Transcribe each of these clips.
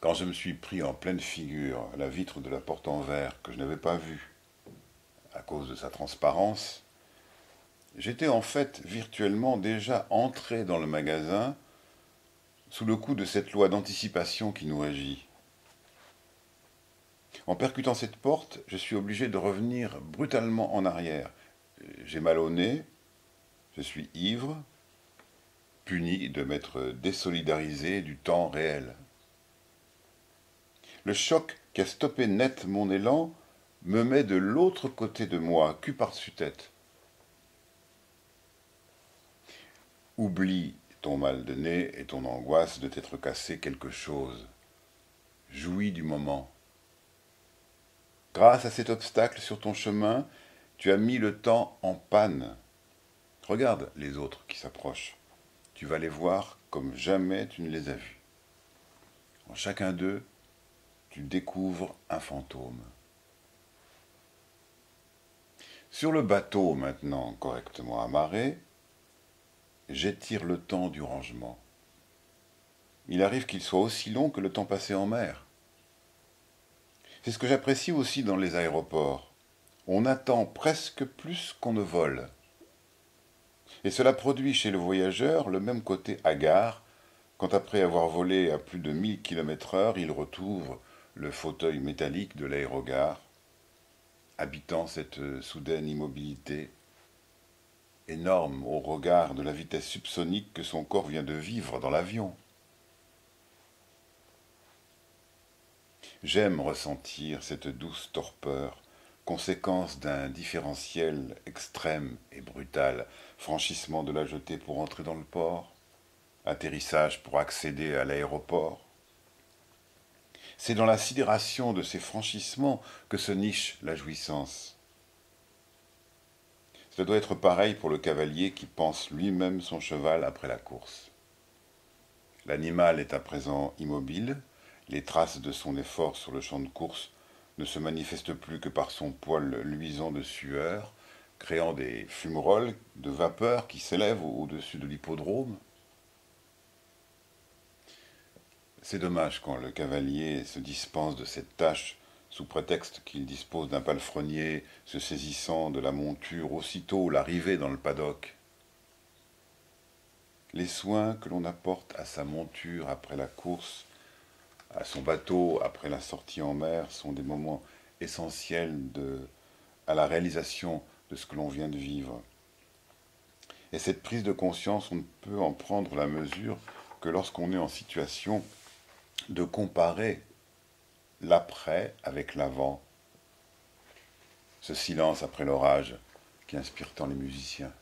quand je me suis pris en pleine figure la vitre de la porte en verre que je n'avais pas vue à cause de sa transparence, j'étais en fait virtuellement déjà entré dans le magasin sous le coup de cette loi d'anticipation qui nous régit. En percutant cette porte, je suis obligé de revenir brutalement en arrière. J'ai mal au nez, je suis ivre, puni de m'être désolidarisé du temps réel. Le choc qui a stoppé net mon élan me met de l'autre côté de moi, cul par-dessus tête. Oublie ton mal de nez et ton angoisse de t'être cassé quelque chose. Jouis du moment. Grâce à cet obstacle sur ton chemin, tu as mis le temps en panne. Regarde les autres qui s'approchent. Tu vas les voir comme jamais tu ne les as vus. En chacun d'eux, tu découvres un fantôme. Sur le bateau maintenant correctement amarré, j'étire le temps du rangement. Il arrive qu'il soit aussi long que le temps passé en mer. C'est ce que j'apprécie aussi dans les aéroports. On attend presque plus qu'on ne vole. Et cela produit chez le voyageur le même côté hagard quand après avoir volé à plus de 1000 km heure, il retrouve le fauteuil métallique de l'aérogare, habitant cette soudaine immobilité, énorme au regard de la vitesse subsonique que son corps vient de vivre dans l'avion. J'aime ressentir cette douce torpeur, conséquence d'un différentiel extrême et brutal, franchissement de la jetée pour entrer dans le port, atterrissage pour accéder à l'aéroport, c'est dans la sidération de ces franchissements que se niche la jouissance. Cela doit être pareil pour le cavalier qui pense lui-même son cheval après la course. L'animal est à présent immobile, les traces de son effort sur le champ de course ne se manifestent plus que par son poil luisant de sueur, créant des fumerolles de vapeur qui s'élèvent au-dessus de l'hippodrome. C'est dommage quand le cavalier se dispense de cette tâche sous prétexte qu'il dispose d'un palefrenier se saisissant de la monture aussitôt l'arrivée dans le paddock. Les soins que l'on apporte à sa monture après la course, à son bateau après la sortie en mer sont des moments essentiels à la réalisation de ce que l'on vient de vivre. Et cette prise de conscience, on ne peut en prendre la mesure que lorsqu'on est en situation de comparer l'après avec l'avant, ce silence après l'orage qui inspire tant les musiciens.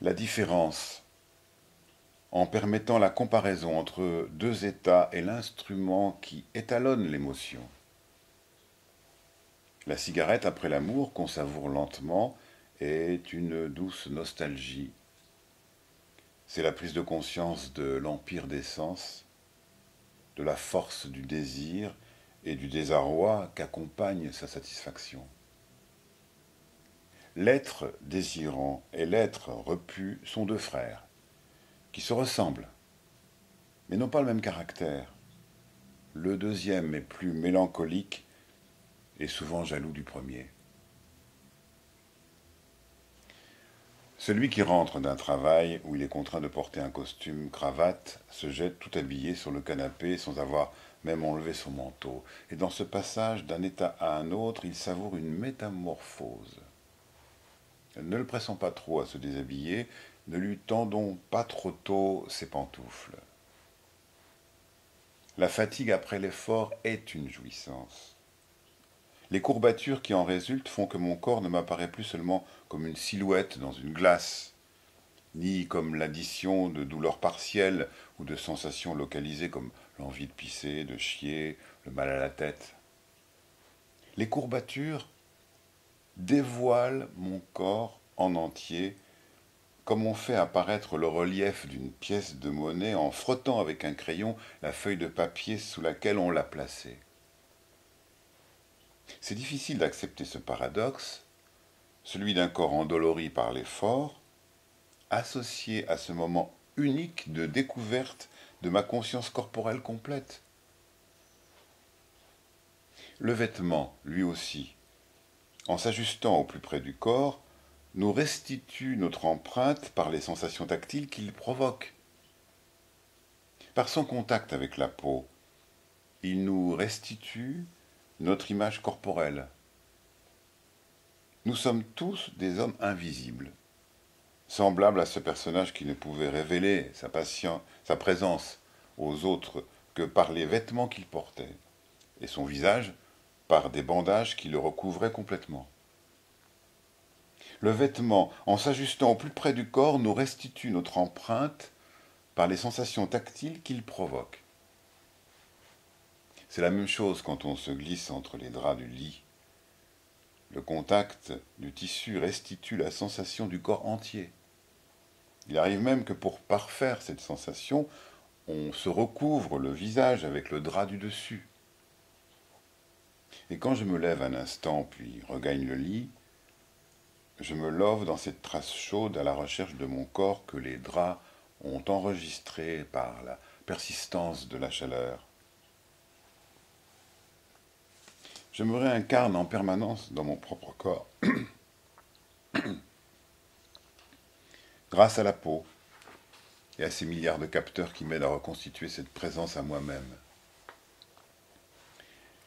La différence en permettant la comparaison entre deux états et l'instrument qui étalonne l'émotion. La cigarette après l'amour qu'on savoure lentement est une douce nostalgie c'est la prise de conscience de l'empire des sens, de la force du désir et du désarroi qu'accompagne sa satisfaction. L'être désirant et l'être repu sont deux frères, qui se ressemblent, mais n'ont pas le même caractère. Le deuxième est plus mélancolique et souvent jaloux du premier. Celui qui rentre d'un travail où il est contraint de porter un costume cravate se jette tout habillé sur le canapé sans avoir même enlevé son manteau. Et dans ce passage d'un état à un autre, il savoure une métamorphose. Ne le pressons pas trop à se déshabiller, ne lui tendons pas trop tôt ses pantoufles. La fatigue après l'effort est une jouissance. Les courbatures qui en résultent font que mon corps ne m'apparaît plus seulement comme une silhouette dans une glace, ni comme l'addition de douleurs partielles ou de sensations localisées comme l'envie de pisser, de chier, le mal à la tête. Les courbatures dévoilent mon corps en entier comme on fait apparaître le relief d'une pièce de monnaie en frottant avec un crayon la feuille de papier sous laquelle on l'a placée. C'est difficile d'accepter ce paradoxe, celui d'un corps endolori par l'effort, associé à ce moment unique de découverte de ma conscience corporelle complète. Le vêtement, lui aussi, en s'ajustant au plus près du corps, nous restitue notre empreinte par les sensations tactiles qu'il provoque. Par son contact avec la peau, il nous restitue notre image corporelle. Nous sommes tous des hommes invisibles, semblables à ce personnage qui ne pouvait révéler sa, sa présence aux autres que par les vêtements qu'il portait, et son visage par des bandages qui le recouvraient complètement. Le vêtement, en s'ajustant au plus près du corps, nous restitue notre empreinte par les sensations tactiles qu'il provoque. C'est la même chose quand on se glisse entre les draps du lit. Le contact du tissu restitue la sensation du corps entier. Il arrive même que pour parfaire cette sensation, on se recouvre le visage avec le drap du dessus. Et quand je me lève un instant puis regagne le lit, je me love dans cette trace chaude à la recherche de mon corps que les draps ont enregistré par la persistance de la chaleur. Je me réincarne en permanence dans mon propre corps, grâce à la peau et à ces milliards de capteurs qui m'aident à reconstituer cette présence à moi-même.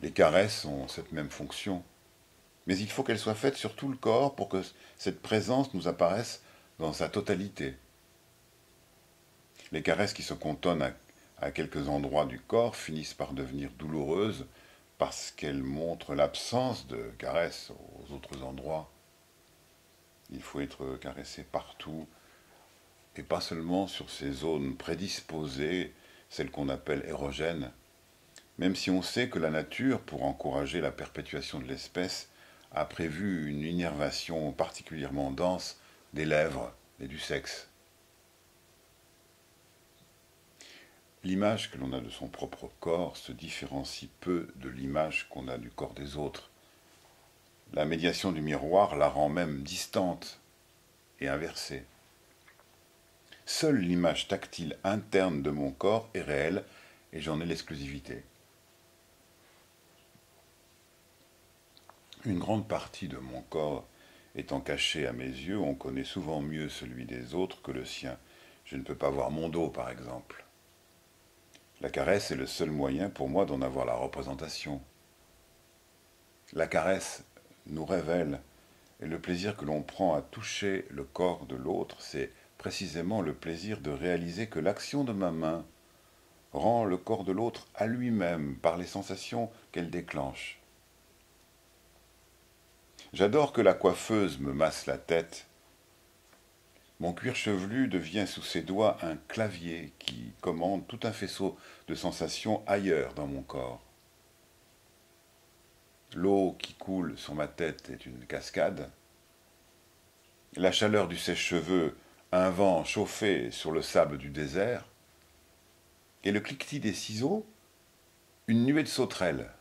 Les caresses ont cette même fonction, mais il faut qu'elles soient faites sur tout le corps pour que cette présence nous apparaisse dans sa totalité. Les caresses qui se contonnent à, quelques endroits du corps finissent par devenir douloureuses parce qu'elles montrent l'absence de caresses aux autres endroits. Il faut être caressé partout et pas seulement sur ces zones prédisposées, celles qu'on appelle érogènes, même si on sait que la nature, pour encourager la perpétuation de l'espèce, a prévu une innervation particulièrement dense des lèvres et du sexe. L'image que l'on a de son propre corps se différencie peu de l'image qu'on a du corps des autres. La médiation du miroir la rend même distante et inversée. Seule l'image tactile interne de mon corps est réelle et j'en ai l'exclusivité. Une grande partie de mon corps étant cachée à mes yeux, on connaît souvent mieux celui des autres que le sien. Je ne peux pas voir mon dos, par exemple. La caresse est le seul moyen pour moi d'en avoir la représentation. La caresse nous révèle, et le plaisir que l'on prend à toucher le corps de l'autre, c'est précisément le plaisir de réaliser que l'action de ma main rend le corps de l'autre à lui-même par les sensations qu'elle déclenche. J'adore que la coiffeuse me masse la tête. Mon cuir chevelu devient sous ses doigts un clavier qui commande tout un faisceau de sensations ailleurs dans mon corps. L'eau qui coule sur ma tête est une cascade. La chaleur du sèche-cheveux, un vent chauffé sur le sable du désert. Et le cliquetis des ciseaux, une nuée de sauterelles.